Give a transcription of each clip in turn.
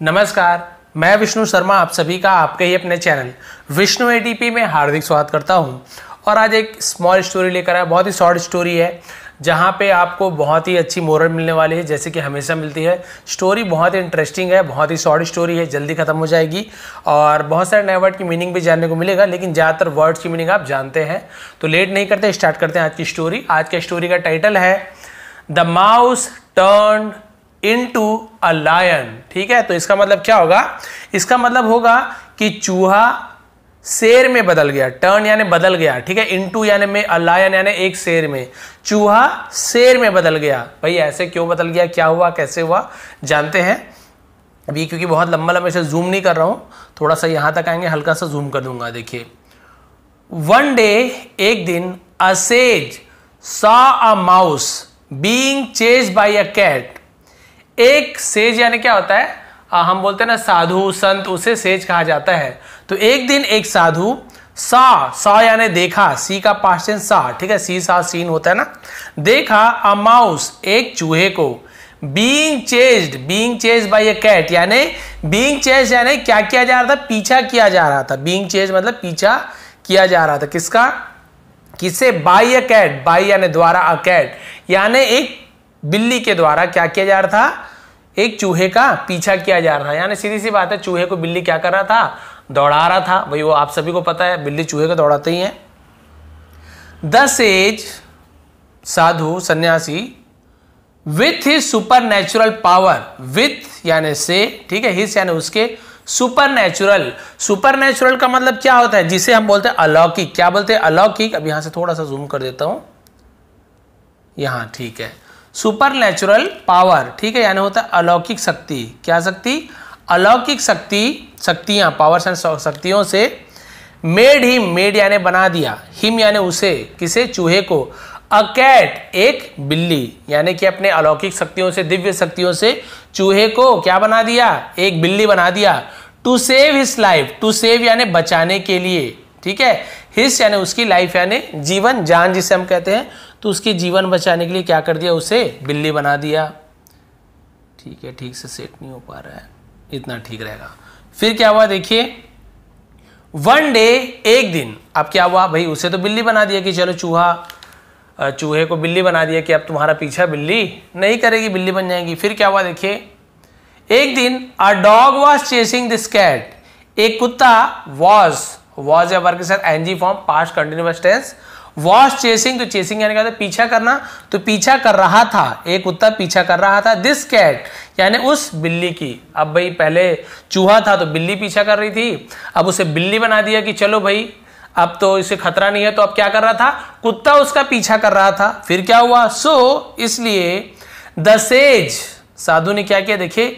नमस्कार, मैं विष्णु शर्मा आप सभी का आपके ही अपने चैनल विष्णु एटीपी में हार्दिक स्वागत करता हूँ। और आज एक स्मॉल स्टोरी लेकर आया, बहुत ही शॉर्ट स्टोरी है, जहाँ पे आपको बहुत ही अच्छी मोरल मिलने वाली है, जैसे कि हमेशा मिलती है। स्टोरी बहुत ही इंटरेस्टिंग है, बहुत ही शॉर्ट स्टोरी है, जल्दी खत्म हो जाएगी। और बहुत सारे नए वर्ड की मीनिंग भी जानने को मिलेगा, लेकिन ज़्यादातर वर्ड्स की मीनिंग आप जानते हैं। तो लेट नहीं करते स्टार्ट करते हैं आज की स्टोरी आज के स्टोरी का टाइटल है the mouse turn into a lion ठीक है? तो इसका मतलब क्या होगा? इसका मतलब होगा कि चूहा शेर में बदल गया। टर्न यानी बदल गया। ठीक है? इनटू यानी में अलायन यानी एक शेर में। चूहा शेर में बदल गया। भाई, ऐसे क्यों बदल गया? क्या हुआ? कैसे हुआ? जानते हैं? अभी क्योंकि बहुत लंबा लंबा से जूम नहीं कर रहा हूँ। थोड़ा सा यहाँ तक आएँगे, हल्का सा जूम कर दूँगा, देखिए। वन डे एक दिन a sage saw a mouse being chase by a cat एक सेज यानी क्या होता है? आ, हम बोलते हैं ना साधु संत उसे सेज कहा जाता है। तो एक दिन एक साधु सा सा यानी देखा सी का पास्ट सा ठीक है सी सा सीन होता है ना? देखा अ माउस एक चूहे को। Being chased being chase by a cat यानी बींग चेज यानी क्या किया जा रहा था? पीछा किया जा रहा था। बींग चेज मतलब पीछा किया जा रहा था। किसका? किसे? बाई अ कैट बाई यानी द्वारा अ कैट यानी एक बिल्ली के द्वारा क्या किया जा रहा था? एक चूहे का पीछा किया जा रहा था। यानी सीधी सी बात है, चूहे को बिल्ली क्या कर रहा था? दौड़ा रहा था। भाई वो आप सभी को पता है, बिल्ली चूहे को दौड़ाते ही है। द सेज साधु, सन्यासी with his supernatural power with यानी से, ठीक है हिस यानी उसके सुपर नेचुरल सुपर नेचुरल का मतलब क्या होता है? जिसे हम बोलते हैं अलौकिक। क्या बोलते हैं? अलौकिक? अब यहाँ से थोड़ा सा जूम कर देता हूँ। यहाँ, ठीक है। सुपर नेचुरल पावर, ठीक है? यानी होता है अलौकिक शक्ति। क्या शक्ति? अलौकिक शक्ति, शक्तियाँ पावर्स एंड शक्तियों से मेड ही मेड यानी बना दिया। हिम यानी उसे, किसे? चूहे को। अ कैट एक बिल्ली, यानी कि अपने अलौकिक शक्तियों से, दिव्य शक्तियों से चूहे को क्या बना दिया? एक बिल्ली बना दिया। To save his life to save यानी बचाने के लिए, ठीक है? हिस यानी उसकी लाइफ यानी जीवन, जान जिसे हम कहते हैं तो उसके जीवन बचाने के लिए क्या कर दिया? उसे बिल्ली बना दिया। ठीक है, ठीक से सेट नहीं हो पा रहा है। इतना ठीक रहेगा। फिर क्या हुआ देखिए? वन डे एक दिन। अब क्या हुआ? भाई, उसे तो बिल्ली बना दिया कि चलो चूहा चूहे को बिल्ली बना दिया कि अब तुम्हारा पीछा बिल्ली नहीं करेगी, बिल्ली बन जाएगी। फिर क्या हुआ देखिए? एक दिन a dog was chasing this cat एक कुत्ता वॉज़ वॉज़ या वर्ग के साथ ing form past continuous tense was chasing तो चेसिंग यानी क्या पीछा करना। तो पीछा कर रहा था एक कुत्ता पीछा कर रहा था दिस कैट यानी उस बिल्ली की। अब भाई पहले चूहा था तो बिल्ली पीछा कर रही थी। अब उसे बिल्ली बना दिया कि चलो भाई अब तो इसे खतरा नहीं है तो अब क्या कर रहा था? कुत्ता उसका पीछा कर रहा था। फिर क्या हुआ? सो so, इसलिए द सेज साधु ने क्या किया? देखिए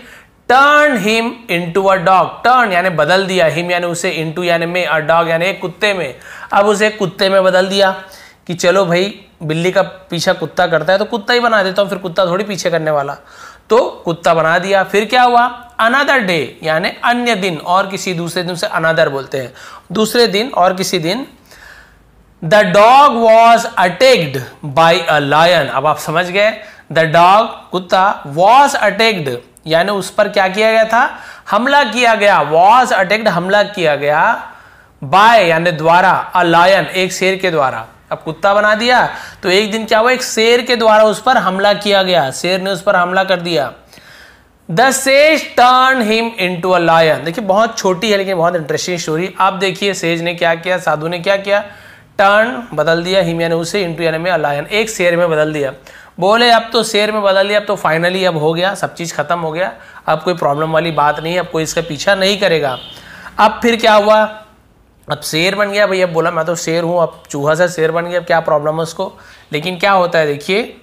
turn him into a dog turn यानी बदल दिया हिम यानी उसे इंटू यानी में अ डॉग यानी कुत्ते में। अब उसे कुत्ते में बदल दिया कि चलो भाई, बिल्ली का पीछा कुत्ता करता है तो कुत्ता ही बना देता हूँ, फिर कुत्ता थोड़ी पीछे करने वाला। तो कुत्ता बना दिया। फिर क्या हुआ? अनदर डे यानी अन्य दिन, और किसी दूसरे दिन से अनदर बोलते हैं। दूसरे दिन और किसी दिन the dog was attacked by a lion अब आप समझ गए? द डॉग कुत्ता वॉज़ अटेक्ड यानी उस पर क्या किया गया था? हमला किया गया। वॉज़ अटेक्ड हमला किया गया। बाय यानी द्वारा, अ लायन, एक शेर के द्वारा। अब कुत्ता बना दिया तो एक दिन क्या हुआ? एक शेर के द्वारा उस पर हमला किया गया। शेर ने उस पर हमला कर दिया। The sage turn him into a lion देखिए, बहुत छोटी है, लेकिन बहुत इंटरेस्टिंग स्टोरी आप देखिए सेज ने क्या किया? साधु ने क्या किया? टर्न बदल दिया हिम यानी उसे इंटू यानी में अलायन एक शेर में बदल दिया। बोले, अब तो शेर में बदल दिया, अब तो फाइनली अब हो गया, सब चीज़ खत्म हो गया। अब कोई प्रॉब्लम वाली बात नहीं अब कोई इसका पीछा नहीं करेगा। अब फिर क्या हुआ? अब शेर बन गया, भैया बोला, मैं तो शेर हूँ, अब चूहा सा शेर बन गया, अब क्या प्रॉब्लम है उसको? लेकिन क्या होता है, देखिए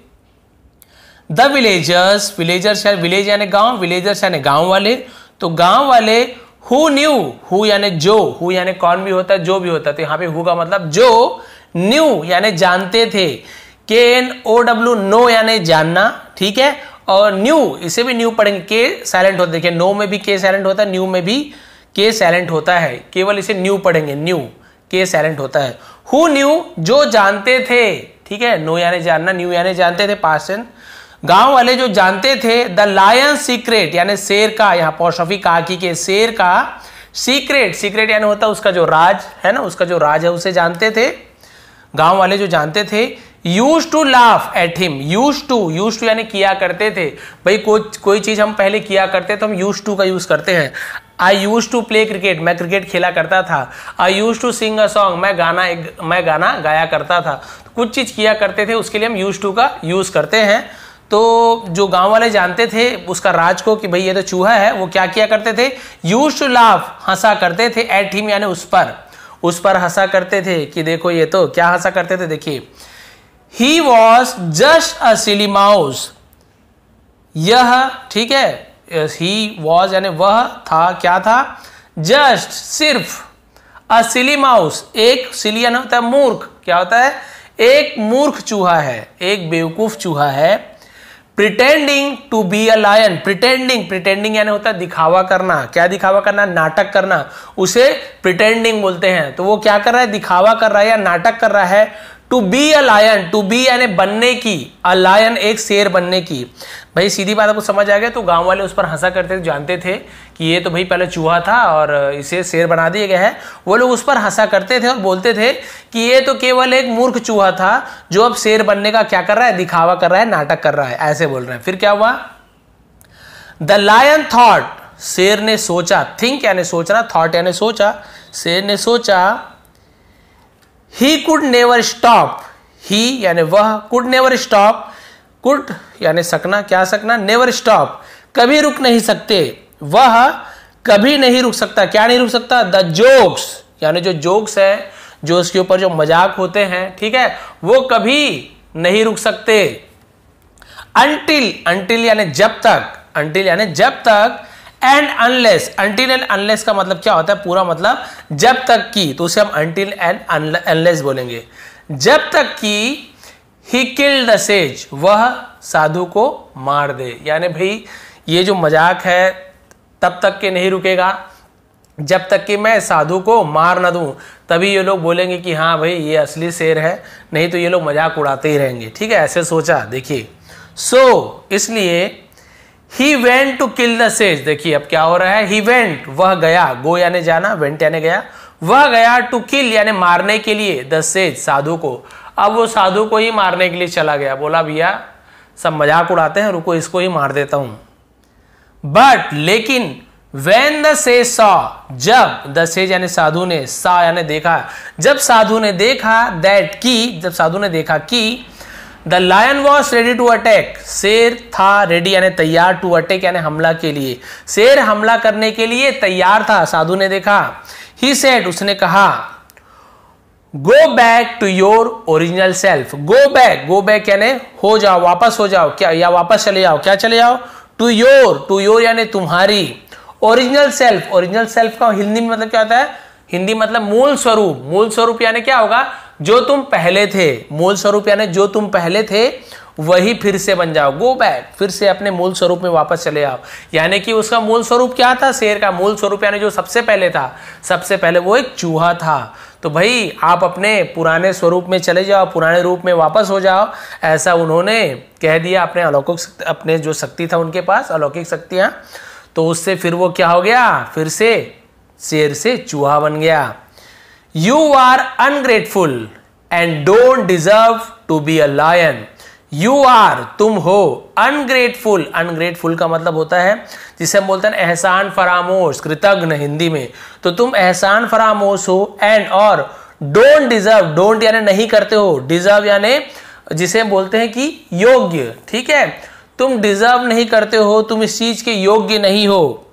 द विलेजर्स विलेजर्स विलेज यानी गाँव विलेजर्स यानी गाँव वाले तो गाँव वाले हु न्यू हु यानी जो हु यानी कौन भी होता है, जो भी होता है तो यहाँ पे हु का मतलब जो न्यू यानी जानते थे के एन ओ डब्ल्यू नो यानी जानना, ठीक है, और न्यू इसे भी न्यू पढ़ेंगे के साइलेंट होता है, देखिए नो में भी के साइलेंट होता है न्यू में भी के साइलेंट होता है, केवल इसे न्यू पढ़ेंगे न्यू के साइलेंट होता है। हु न्यू जो जानते थे, ठीक है नो यानी जानना न्यू यानी जानते थे पासन गाँव वाले जो जानते थे द लायन सीक्रेट यानी शेर का, यहाँ पौशफी काकी के शेर का सीक्रेट सीक्रेट यानी होता है उसका जो राज, है ना, उसका जो राज है, उसे जानते थे। गाँव वाले जो जानते थे used to laugh at him used to used to यानी किया करते थे। भाई, कोई कोई चीज़ हम पहले किया करते तो हम यूज़ टू का यूज़ करते हैं। I used to play cricket मैं क्रिकेट खेला करता था। I used to sing a song मैं गाना एक, मैं गाना गाया करता था। तो कुछ चीज़ किया करते थे, उसके लिए हम यूज़ टू का यूज़ करते हैं। तो जो गाँव वाले जानते थे, उसका राज को कि भाई ये तो चूहा है, वो क्या किया करते थे? यूज़ टू लाफ हंसा करते थे एट हिम यानी उस पर। उस पर हंसा करते थे कि देखो ये तो क्या हंसा करते थे? देखिए he was just a silly mouse यह, ठीक है? ही वॉज़ यानी वह था, क्या था? जस्ट सिर्फ़। अ सिली माउस एक सिली यानी होता है मूर्ख। क्या होता है? एक मूर्ख चूहा है, एक बेवकूफ़ चूहा है। Pretending to be a lion pretending pretending यानी होता है दिखावा करना। क्या दिखावा करना? नाटक करना। उसे प्रिटेंडिंग बोलते हैं। तो वो क्या कर रहा है? दिखावा कर रहा है या नाटक कर रहा है? To be a lion to be यानी बनने की अ लायन एक शेर बनने की। भाई, सीधी बात आपको समझ आ गया तो गाँव वाले उस पर हंसा करते थे, जानते थे कि ये तो भाई पहले चूहा था और इसे शेर बना दिया गया है। वो लोग उस पर हंसा करते थे और बोलते थे कि ये तो केवल एक मूर्ख चूहा था, जो अब शेर बनने का क्या कर रहा है, दिखावा कर रहा है, नाटक कर रहा है, ऐसे बोल रहे हैं। फिर क्या हुआ? द लायन थॉट शेर ने सोचा थिंक यानी सोचना थॉट यानी सोचा, शेर ने सोचा he could never stop he यानी वह कुड नेवर स्टॉप कुड यानी सकना, क्या सकना? नेवर स्टॉप कभी रुक नहीं सकते। वह कभी नहीं रुक सकता। क्या नहीं रुक सकता? द जोक्स यानी जो जोक्स है, जो उसके ऊपर जो मज़ाक होते हैं, ठीक है? वो कभी नहीं रुक सकते। अंटिल अंटिल यानी जब तक अंटिल यानी जब तक and unless until and unless का मतलब क्या होता है? पूरा मतलब जब तक की तो उसे हम अंटिल एंड अनलेस बोलेंगे। जब तक कि ही किल द सेज वह साधु को मार दे। यानी भाई ये जो मज़ाक है तब तक के नहीं रुकेगा। जब तक कि मैं साधु को मार ना दूँ तभी ये लोग बोलेंगे कि हाँ भाई ये असली शेर है नहीं तो ये लोग मज़ाक उड़ाते ही रहेंगे। ठीक है ऐसे सोचा देखिए। सो so, इसलिए he went to kill the sage देखिए अब क्या हो रहा है? ही वेंट वह गया. गो यानी जाना वेंट यानी गया. वह गया टू किल यानी मारने के लिए द सेज साधु को. अब वो साधु को ही मारने के लिए चला गया. बोला, भैया, सब मज़ाक उड़ाते हैं, रुको, इसको ही मार देता हूँ. बट लेकिन वेन द से सॉ जब द सेज यानी साधु ने, सा यानी देखा, जब साधु ने देखा दैट की, जब साधु ने देखा कि the lion was ready to attack शेर था रेडी यानी तैयार टू अटैक यानी हमला के लिए। शेर हमला करने के लिए तैयार था, साधु ने देखा। ही सेड उसने कहा go back to your original self go back go back यानी हो जाओ, वापस हो जाओ। क्या, या वापस चले जाओ क्या चले जाओ टू योर टू योर यानी तुम्हारी। ओरिजिनल सेल्फ ओरिजिनल सेल्फ का हिंदी में मतलब क्या होता है? हिंदी मतलब मूल स्वरूप। मूल स्वरूप यानी क्या होगा? जो तुम पहले थे, मूल स्वरूप यानी जो तुम पहले थे, वही फिर से बन जाओ। गो बैक फिर से अपने मूल स्वरूप में वापस चले आओ। यानी कि उसका मूल स्वरूप क्या था? शेर का मूल स्वरूप यानी जो सबसे पहले था, सबसे पहले वो एक चूहा था। तो भाई, आप अपने पुराने स्वरूप में चले जाओ, पुराने रूप में वापस हो जाओ। ऐसा उन्होंने कह दिया अपने अलौकिक अपने जो शक्ति था उनके पास, अलौकिक शक्तियाँ। तो उससे फिर वो क्या हो गया? फिर से शेर से चूहा बन गया। You are ungrateful and don't deserve to be a lion you are तुम हो अनग्रेटफुल अनग्रेटफुल का मतलब होता है, जिसे हम बोलते हैं एहसान फरामोश, कृतज्ञ हिंदी में। तो तुम एहसान फरामोश हो एंड और डोंट डिजर्व डोंट यानी नहीं करते हो डिजर्व यानी जिसे बोलते हैं कि योग्य, ठीक है? तुम डिजर्व नहीं करते हो, तुम इस चीज़ के योग्य नहीं हो।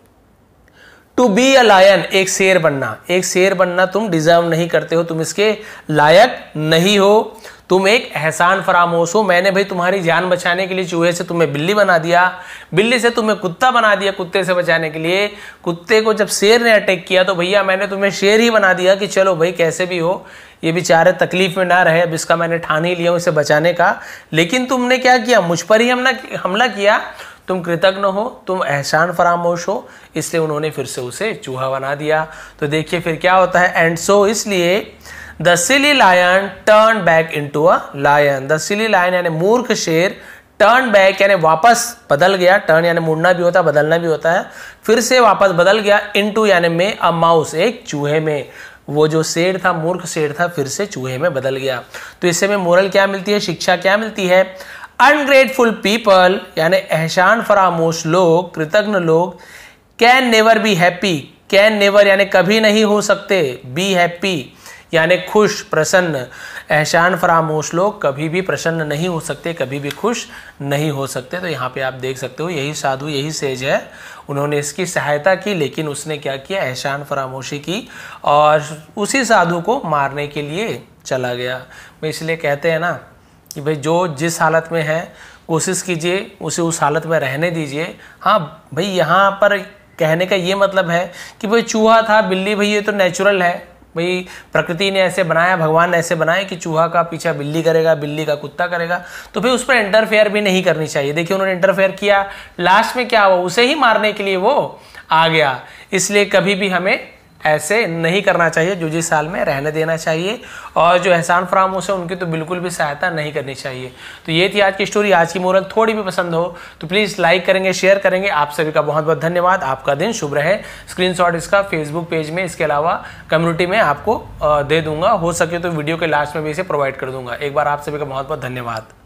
टू बी अ लायन एक शेर बनना। एक शेर बनना तुम डिजर्व नहीं करते हो, तुम इसके लायक नहीं हो। तुम एक एहसान फरामोश हो। मैंने भाई तुम्हारी जान बचाने के लिए चूहे से तुम्हें बिल्ली बना दिया। बिल्ली से तुम्हें कुत्ता बना दिया कुत्ते से बचाने के लिए। कुत्ते को जब शेर ने अटैक किया तो भैया मैंने तुम्हें शेर ही बना दिया कि चलो भाई कैसे भी हो। ये बेचारे तकलीफ़ में ना रहे, अब इसका मैंने ठान ही लिया इसे बचाने का। लेकिन तुमने क्या किया? मुझ पर ही हमला हमला किया? तुम कृतज्ञ हो, तुम एहसान फरामोश हो, इसलिए उन्होंने फिर से उसे चूहा बना दिया। तो देखिए फिर क्या होता है एंड सो इसलिए the silly lion turn back into a lion the silly lion यानी मूर्ख शेर टर्न बैक यानी वापस बदल गया। टर्न यानी मुड़ना भी होता है, बदलना भी होता है। फिर से वापस बदल गया इनटू यानी में अ माउस एक चूहे में। वो जो शेर था, मूर्ख शेर था, फिर से चूहे में बदल गया। तो इससे में मोरल क्या मिलती है, शिक्षा क्या मिलती है? अनग्रेटफुल पीपल यानी एहसान फरामोश लोग कृतज्ञ लोग can never be happy can never यानी कभी नहीं हो सकते बी हैप्पी यानी खुश, प्रसन्न, एहसान फरामोश लोग कभी भी प्रसन्न नहीं हो सकते, कभी भी खुश नहीं हो सकते। तो यहाँ पे आप देख सकते हो, यही साधु, यही सेज है। उन्होंने इसकी सहायता की, लेकिन उसने क्या किया? एहसान फरामोशी की और उसी साधु को मारने के लिए चला गया। इसलिए कहते हैं ना कि भाई जो जिस हालत में है, कोशिश कीजिए, उसे उस हालत में रहने दीजिए। हाँ भाई यहाँ पर कहने का ये मतलब है कि भाई चूहा था, बिल्ली भाई ये तो नेचुरल है। भाई प्रकृति ने ऐसे बनाया, भगवान ने ऐसे बनाया कि चूहा का पीछा बिल्ली करेगा, बिल्ली का कुत्ता करेगा। तो फिर उस पर इंटरफेयर भी नहीं करनी चाहिए। देखिए उन्होंने इंटरफेयर किया। लास्ट में क्या हुआ? उसे ही मारने के लिए वो आ गया। इसलिए कभी भी हमें ऐसे नहीं करना चाहिए, जो जिस साल में रहने देना चाहिए और जो एहसान फरामोश है, उनकी तो बिल्कुल भी सहायता नहीं करनी चाहिए। तो ये थी आज की स्टोरी आज की मोरल थोड़ी भी पसंद हो तो प्लीज़ लाइक करेंगे शेयर करेंगे। आप सभी का बहुत बहुत धन्यवाद। आपका दिन शुभ रहे। स्क्रीनशॉट इसका फेसबुक पेज में, इसके अलावा कम्युनिटी में आपको दे दूँगा। हो सके तो वीडियो के लास्ट में भी इसे प्रोवाइड कर दूँगा। एक बार आप सभी का बहुत बहुत धन्यवाद।